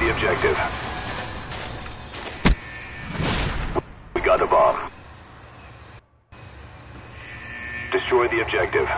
the objective. We got the bomb. Destroy the objective.